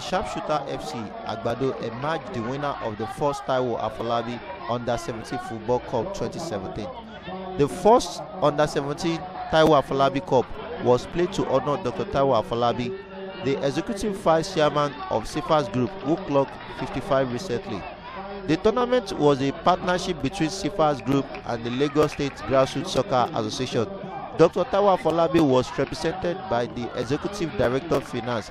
sharpshooter fc agbado emerged the winner of the first taiwo afolabi under 17 football cup 2017 the first under 17 taiwo afolabi cup was played to honour dr taiwo afolabi the executive vice chairman of cifas group who clocked 55 recently the tournament was a partnership between cifas group and the lagos state grassroots soccer association dr taiwo afolabi was represented by the executive director of finance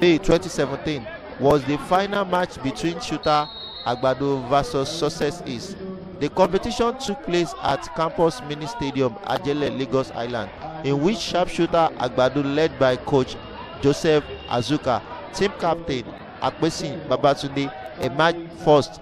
may twenty seventeen, was the final match between shooter agbado versus success east The competition took place at Campus Mini Stadium, Ajele, Lagos Island, in which sharpshooter Agbadu, led by coach Joseph Azuka, team captain Akpesi Babatunde, emerged first.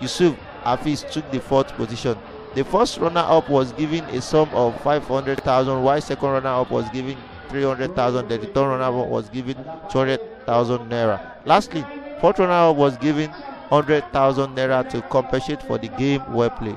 Yusuf Afis took the fourth position. The first runner-up was given a sum of 500,000, while second runner-up was given 300,000. The third runner-up was given 200,000 naira. Lastly, fourth runner-up was given 100,000 naira to compensate for the game well played.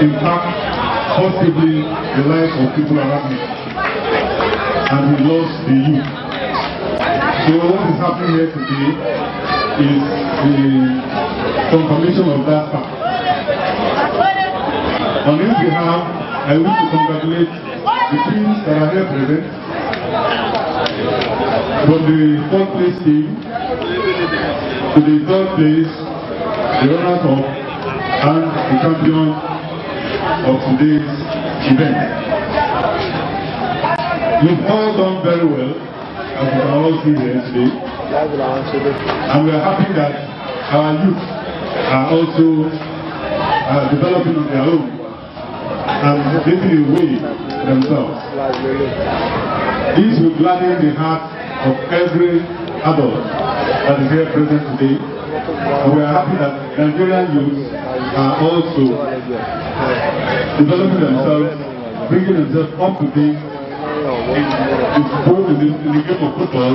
impact possibly the life of people around him, and he loves the youth. So what is happening here today is the confirmation of that fact. On his behalf, I wish to congratulate the teams that are here present, from the fourth place team to the third place, the runners-up, and the champion of today's event. You've all done very well. and for our students today. And we are happy that our youth are also uh, developing on their own and making a way themselves. This will gladden the heart of every adult that is here present today. And we are happy that Nigerian youth are also uh, developing themselves, bringing themselves up to date It goes in the, in the game of football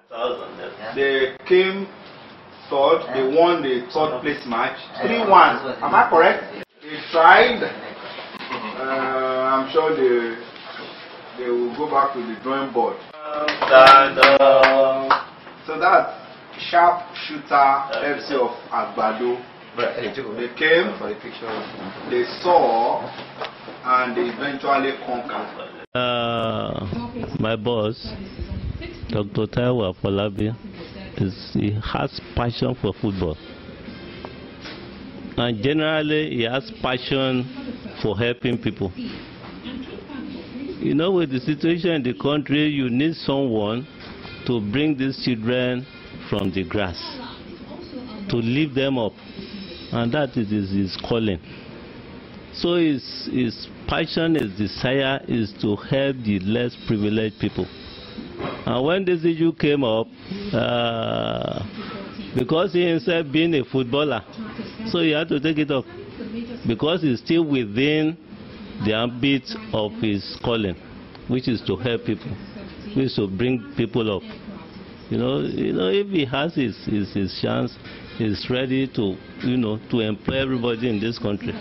came third, they won the third place match, 3 1. Am I correct? They tried, uh, I'm sure they We will go back to the drawing board. So that sharp shooter FC of Agbado, they came, they saw, and they eventually conquered. Uh, my boss, Dr. Taiwo Falabi, is, he has passion for football. And generally, he has passion for helping people. You know, with the situation in the country, you need someone to bring these children from the grass, to lift them up. And that is his calling. So his, his passion, his desire is to help the less privileged people. And when this issue came up, uh, because he himself being a footballer, so he had to take it up because he's still within the ambit of his calling, which is to help people, which is to bring people up. You know, you know, if he has his, his, his chance, he's ready to, you know, to employ everybody in this country.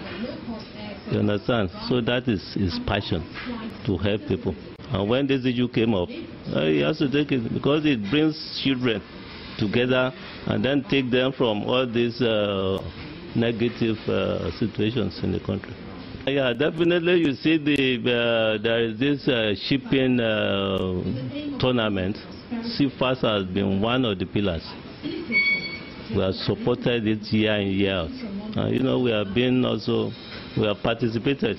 You understand? So that is his passion to help people. And when this issue came up, uh, he has to take it because it brings children together and then take them from all these uh, negative uh, situations in the country. Yeah, definitely. You see, the uh, there is this uh, shipping uh, tournament. CFAS has been one of the pillars. We have supported it year in year out. Uh, you know, we have been also we have participated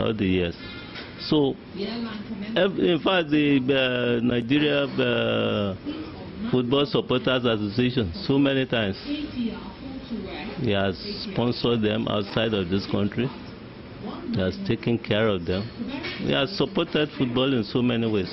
all the years. So, in fact, the uh, Nigeria uh, Football Supporters Association, so many times, he has sponsored them outside of this country has taken care of them. We have supported football in so many ways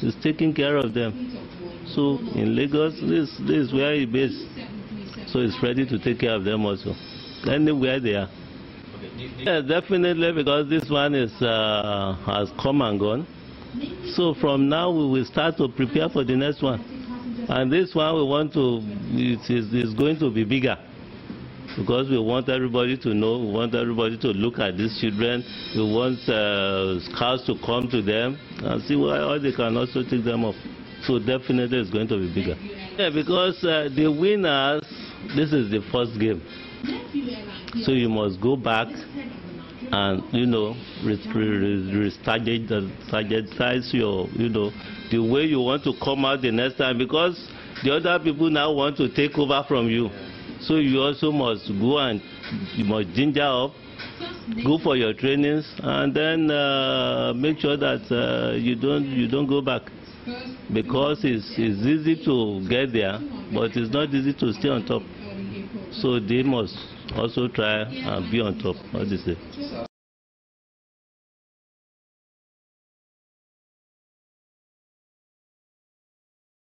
He's taking care of them. So in Lagos, this, this is where he based. So he's ready to take care of them also, anywhere they are. Yeah, definitely, because this one is uh, has come and gone. So from now we will start to prepare for the next one, and this one we want to it is, is going to be bigger because we want everybody to know, we want everybody to look at these children, we want uh, scouts to come to them and see why Or they can also take them up. So definitely it's going to be bigger. Yeah, because uh, the winners, this is the first game. So you must go back and you know re-strategize your you know the way you want to come out the next time because the other people now want to take over from you. Yeah. So you also must go and you must ginger up, go for your trainings, and then uh, make sure that uh, you don't you don't go back because it's it's easy to get there, but it's not easy to stay on top. So they must also try and be on top What do you say?